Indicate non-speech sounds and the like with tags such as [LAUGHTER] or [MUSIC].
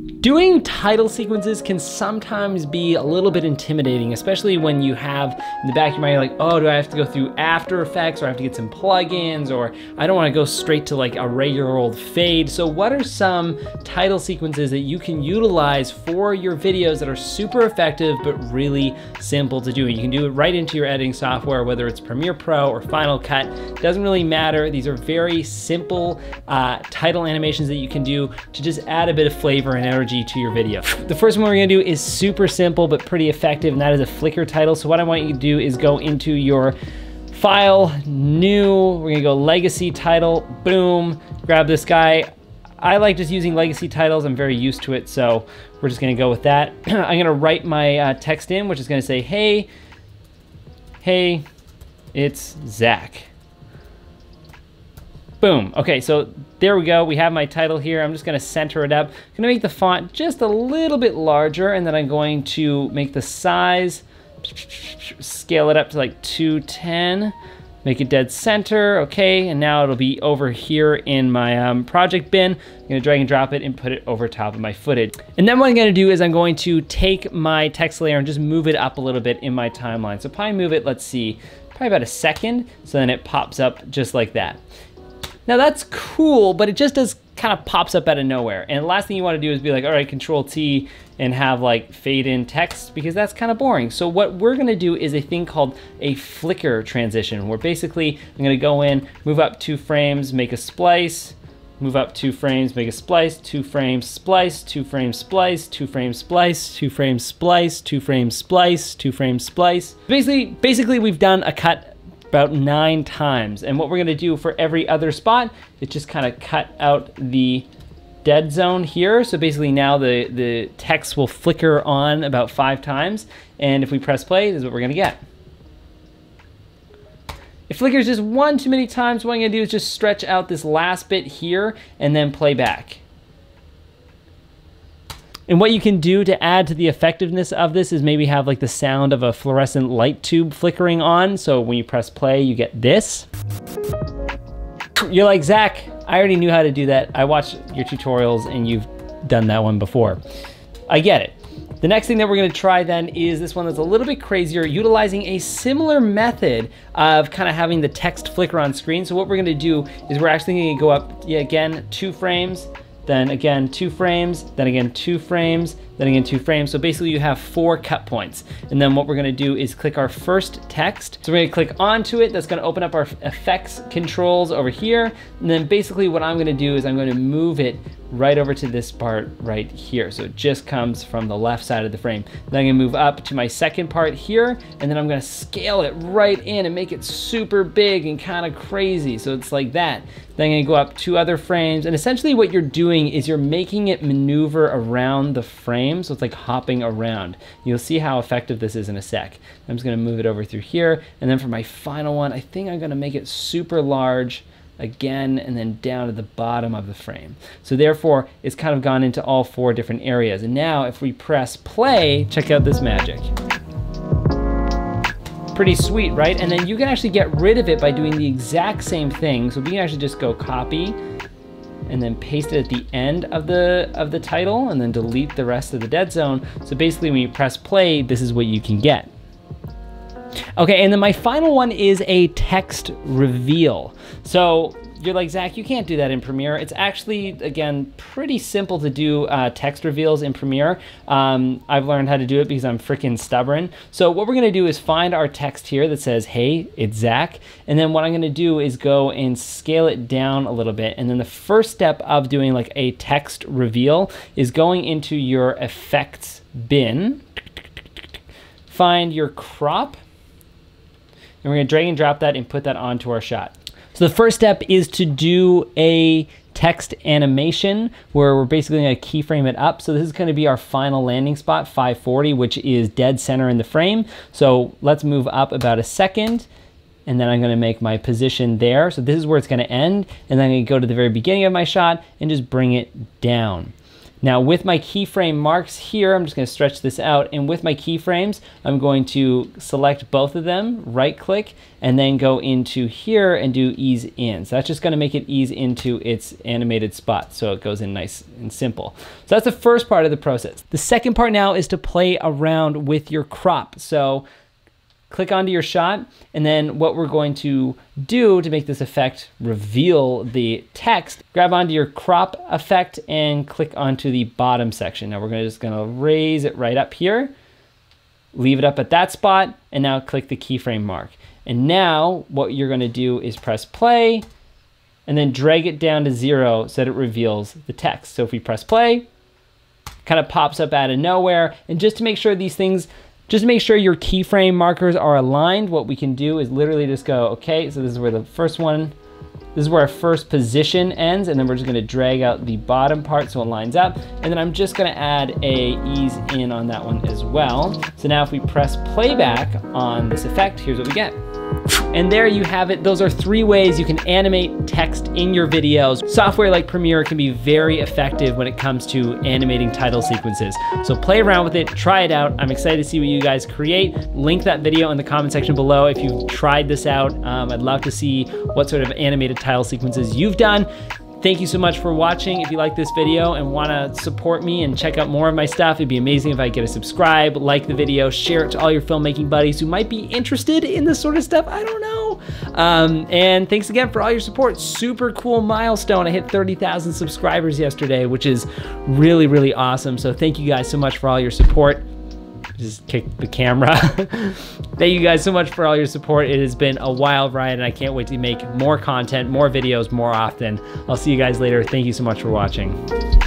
Doing title sequences can sometimes be a little bit intimidating, especially when you have in the back of your mind, like, oh, do I have to go through After Effects or I have to get some plugins or I don't wanna go straight to like a regular old fade. So what are some title sequences that you can utilize for your videos that are super effective but really simple to do? You can do it right into your editing software, whether it's Premiere Pro or Final Cut, it doesn't really matter. These are very simple uh, title animations that you can do to just add a bit of flavor and energy to your video. The first one we're gonna do is super simple but pretty effective and that is a flicker title. So what I want you to do is go into your file, new, we're gonna go legacy title, boom, grab this guy. I like just using legacy titles, I'm very used to it, so we're just gonna go with that. [CLEARS THROAT] I'm gonna write my uh, text in, which is gonna say, hey, hey, it's Zach. Boom. Okay, so there we go. We have my title here. I'm just going to center it up. I'm going to make the font just a little bit larger, and then I'm going to make the size, scale it up to like 210, make it dead center. Okay, and now it'll be over here in my um, project bin. I'm going to drag and drop it and put it over top of my footage. And then what I'm going to do is I'm going to take my text layer and just move it up a little bit in my timeline. So probably move it, let's see, probably about a second. So then it pops up just like that. Now that's cool, but it just does kind of pops up out of nowhere. And the last thing you want to do is be like, all right, control T and have like fade in text because that's kind of boring. So what we're going to do is a thing called a flicker transition where basically I'm going to go in, move up two frames, make a splice, move up two frames, make a splice, two frames, splice, two frames, splice, two frames, splice, two frames, splice, two frames, splice, two frames, splice. Basically, basically we've done a cut about nine times. And what we're gonna do for every other spot is just kind of cut out the dead zone here. So basically now the, the text will flicker on about five times. And if we press play, this is what we're gonna get. If flickers just one too many times, what I'm gonna do is just stretch out this last bit here and then play back. And what you can do to add to the effectiveness of this is maybe have like the sound of a fluorescent light tube flickering on. So when you press play, you get this. You're like, Zach, I already knew how to do that. I watched your tutorials and you've done that one before. I get it. The next thing that we're gonna try then is this one that's a little bit crazier, utilizing a similar method of kind of having the text flicker on screen. So what we're gonna do is we're actually gonna go up, yeah, again, two frames, then again two frames, then again two frames, then again two frames. So basically you have four cut points. And then what we're gonna do is click our first text. So we're gonna click onto it. That's gonna open up our effects controls over here. And then basically what I'm gonna do is I'm gonna move it right over to this part right here. So it just comes from the left side of the frame. Then I'm gonna move up to my second part here, and then I'm gonna scale it right in and make it super big and kind of crazy. So it's like that. Then I'm gonna go up two other frames, and essentially what you're doing is you're making it maneuver around the frame, so it's like hopping around. You'll see how effective this is in a sec. I'm just gonna move it over through here, and then for my final one, I think I'm gonna make it super large, again and then down to the bottom of the frame. So therefore, it's kind of gone into all four different areas. And now if we press play, check out this magic. Pretty sweet, right? And then you can actually get rid of it by doing the exact same thing. So we can actually just go copy and then paste it at the end of the of the title and then delete the rest of the dead zone. So basically when you press play, this is what you can get. Okay, and then my final one is a text reveal. So you're like, Zach, you can't do that in Premiere. It's actually, again, pretty simple to do uh, text reveals in Premiere. Um, I've learned how to do it because I'm freaking stubborn. So what we're gonna do is find our text here that says, hey, it's Zach. And then what I'm gonna do is go and scale it down a little bit. And then the first step of doing like a text reveal is going into your effects bin, find your crop, and we're gonna drag and drop that and put that onto our shot. So the first step is to do a text animation where we're basically gonna keyframe it up. So this is gonna be our final landing spot, 540, which is dead center in the frame. So let's move up about a second and then I'm gonna make my position there. So this is where it's gonna end. And then I'm gonna go to the very beginning of my shot and just bring it down. Now with my keyframe marks here, I'm just gonna stretch this out, and with my keyframes, I'm going to select both of them, right click, and then go into here and do ease in. So that's just gonna make it ease into its animated spot, so it goes in nice and simple. So that's the first part of the process. The second part now is to play around with your crop. So click onto your shot, and then what we're going to do to make this effect reveal the text, grab onto your crop effect and click onto the bottom section. Now we're gonna, just gonna raise it right up here, leave it up at that spot, and now click the keyframe mark. And now what you're gonna do is press play, and then drag it down to zero so that it reveals the text. So if we press play, it kind of pops up out of nowhere. And just to make sure these things just make sure your keyframe markers are aligned. What we can do is literally just go, okay, so this is where the first one, this is where our first position ends, and then we're just gonna drag out the bottom part so it lines up. And then I'm just gonna add a ease in on that one as well. So now if we press playback on this effect, here's what we get. And there you have it. Those are three ways you can animate text in your videos. Software like Premiere can be very effective when it comes to animating title sequences. So play around with it, try it out. I'm excited to see what you guys create. Link that video in the comment section below if you've tried this out. Um, I'd love to see what sort of animated title sequences you've done. Thank you so much for watching. If you like this video and want to support me and check out more of my stuff, it'd be amazing if I get a subscribe, like the video, share it to all your filmmaking buddies who might be interested in this sort of stuff. I don't know. Um, and thanks again for all your support. Super cool milestone. I hit 30,000 subscribers yesterday, which is really, really awesome. So thank you guys so much for all your support just kick the camera. [LAUGHS] Thank you guys so much for all your support. It has been a wild ride and I can't wait to make more content, more videos more often. I'll see you guys later. Thank you so much for watching.